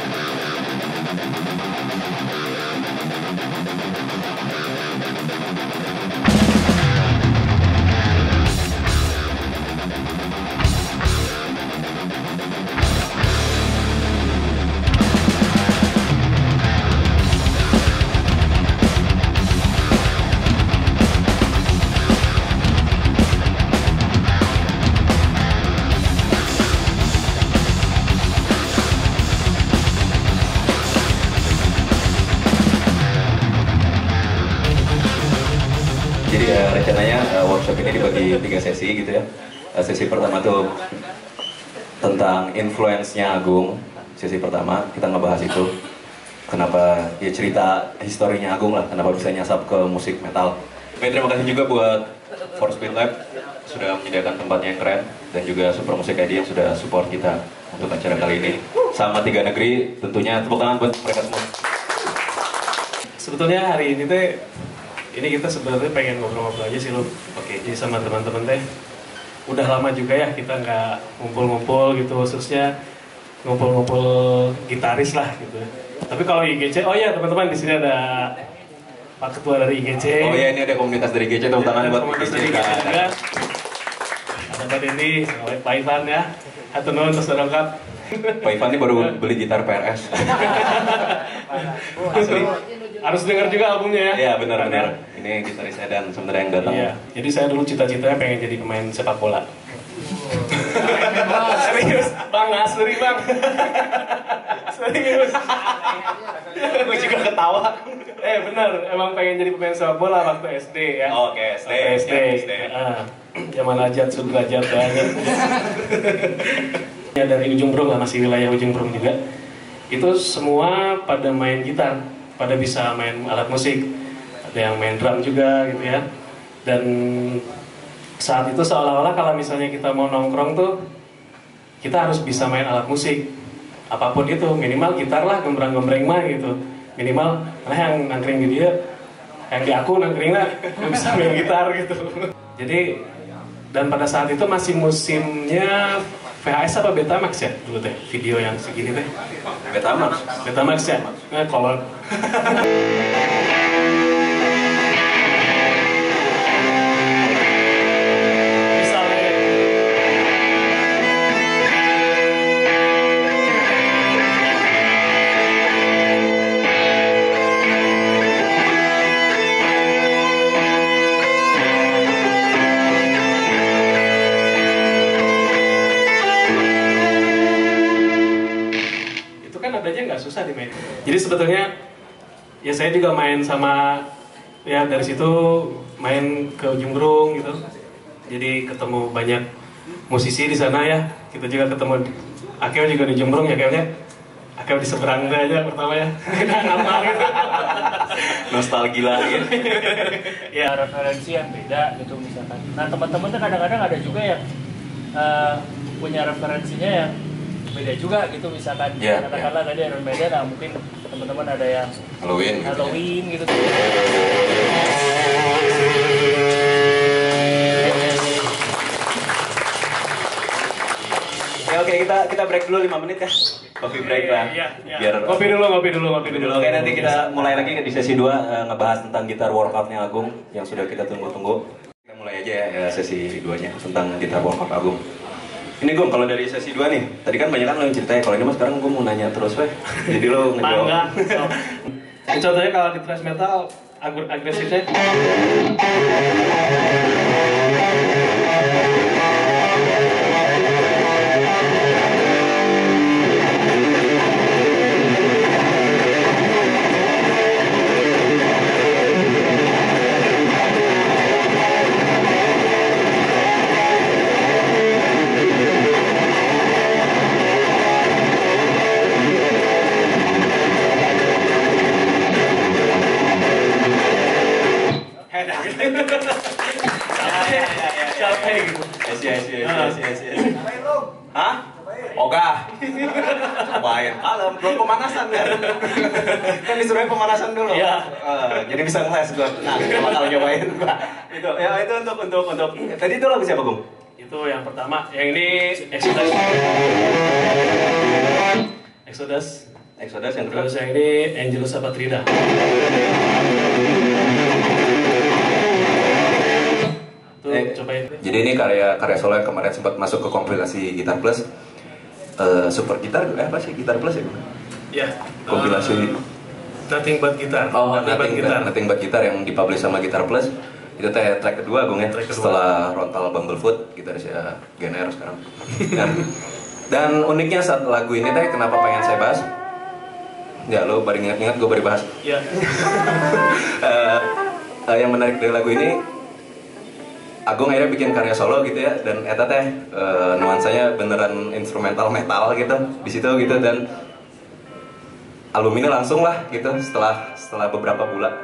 Thank you. Jadi ya, rencananya eh, workshop ini dibagi tiga sesi gitu ya. Eh, sesi pertama tuh tentang influence-nya Agung. Sesi pertama kita ngebahas itu kenapa ya cerita historinya Agung lah, kenapa bisa nyasap ke musik metal. Oke, terima kasih juga buat For Speed Lab sudah menyediakan tempatnya yang keren dan juga Super Musik ID yang sudah support kita untuk acara kali ini. Sama tiga negeri tentunya tepuk tangan buat mereka semua. sebetulnya hari ini teh ini kita sebenarnya pengen ngobrol-ngobrol aja sih lo oke jadi sama teman-teman teh udah lama juga ya kita nggak ngumpul-ngumpul gitu khususnya ngumpul-ngumpul gitaris lah gitu tapi kalau IGC oh ya teman-teman di sini ada Pak Ketua dari IGC Oh iya ini ada komunitas dari GC tepuk tangan buat Komunitas dari IGC juga ada Pak Dendi Pak Ivan ya atau nol terus lengkap Pak Ivan ini baru beli gitar PRS. Asli. harus dengar juga albumnya ya Iya benar Keren ya? benar. Ini gitaris Edan sebenarnya yang datang. Iya, jadi saya dulu cita-citanya pengen jadi pemain sepak bola. Serius, bang asli bang. Serius. Gue juga ketawa. Eh bener, emang pengen jadi pemain sepak bola waktu SD ya. Oke, SD. Waktu SD. SD. Ah, zaman ajat, sudrajat banget. ya dari ujung Brung lah, masih wilayah ujung Brung juga. Itu semua pada main gitar, pada bisa main alat musik. Ada yang main drum juga gitu ya. Dan saat itu seolah-olah kalau misalnya kita mau nongkrong tuh kita harus bisa main alat musik. Apa pun itu minimal gitar lah gembrang-gembreng mah gitu. Minimal nah yang nangkring di dia yang di aku nangkringnya nggak bisa main gitar gitu. Jadi dan pada saat itu masih musimnya VHS apa Betamax ya? Dulu teh video yang segini teh. Betamax. Betamax ya? Nah, kalau itu kan adanya nggak susah dimain. Jadi sebetulnya ya saya juga main sama ya dari situ main ke ujung Berung gitu. Jadi ketemu banyak musisi di sana ya. Kita juga ketemu Akew juga di Jumbrung ya kayaknya. Akew di seberang aja pertama ya. Nama gitu. Nostalgia lagi. ya referensi yang beda gitu misalkan. Nah teman-teman tuh kadang-kadang ada juga yang eh, punya referensinya yang beda juga gitu misalkan. Iya, Katakanlah tadi Iron Maiden, nah mungkin teman-teman ada yang Halloween. gitu. Halloween gitu. Ya oke kita kita break dulu 5 menit ya. Coffee break lah. Iya, iya. Biar Kopi dulu, kopi dulu, kopi Dulu, dulu. oke nanti kita mulai lagi di sesi 2 ngebahas tentang gitar workoutnya Agung yang sudah kita tunggu-tunggu. Kita mulai aja ya eh, sesi 2-nya tentang gitar workout Agung. Ini Gung, kalau dari sesi 2 nih, tadi kan banyak kan lo yang ceritain, kalau ini mas sekarang gue mau nanya terus weh. Jadi lo ngejawab. Contohnya kalau di thrash metal ag- agresifnya capek gitu. Yes, yes, yes, yes, yes, yes. Hah? Oga. Cobain. Kalem, belum pemanasan kan? kan disuruh pemanasan dulu. Iya. Eh, jadi bisa ngeles gue. Nah, bakal nyobain. itu, ya itu untuk untuk untuk. Tadi itu lagu siapa, Gung? Itu yang pertama. Yang ini Exodus. Exodus. Exodus yang kedua. Terus yang ini Angelus Apatrida. Jadi ini karya karya solo yang kemarin sempat masuk ke kompilasi Gitar Plus. Eh, super gitar eh apa sih gitar plus ya Ya. kompilasi eh, Nothing but guitar. oh nothing, but nothing, guitar. nothing but gitar yang dipublish sama Gitar Plus itu teh track kedua gue ya kedua. setelah Rontal Bumblefoot gitaris ya GNR sekarang dan, dan uniknya saat lagu ini teh kenapa pengen saya bahas ya lo baru ingat-ingat gue baru bahas Ya. Eh, eh, yang menarik dari lagu ini Agung akhirnya bikin karya solo gitu ya dan eta teh eh, nuansanya beneran instrumental metal gitu di situ gitu dan alumni langsung lah gitu setelah setelah beberapa bulan.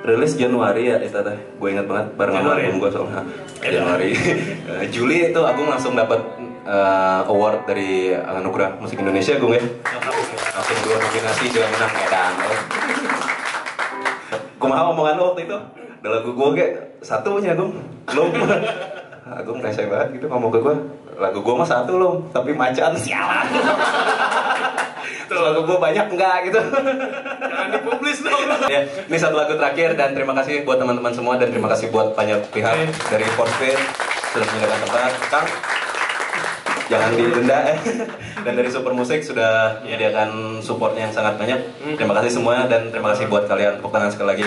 Rilis Januari ya eta teh gue ingat banget bareng sama ya? album gue soalnya. Iya. Januari. Eh, Juli itu Agung langsung dapat eh, award dari Anugerah Musik Indonesia Agung ya. Langsung dua nominasi dua menang edan kumaha omongan lo waktu itu ada lagu gue kayak satunya Agung belum. Agung rese banget gitu ngomong ke gue lagu gue mah satu loh tapi macan sialan. Terus lagu gue banyak enggak gitu. Jangan dipublis dong. ya ini satu lagu terakhir dan terima kasih buat teman-teman semua dan terima kasih buat banyak pihak Oke. dari Force sudah menyediakan tempat. Kang jangan didenda eh. dan dari Super Musik sudah menyediakan supportnya yang sangat banyak. Terima kasih semua dan terima kasih buat kalian. Tepuk tangan sekali lagi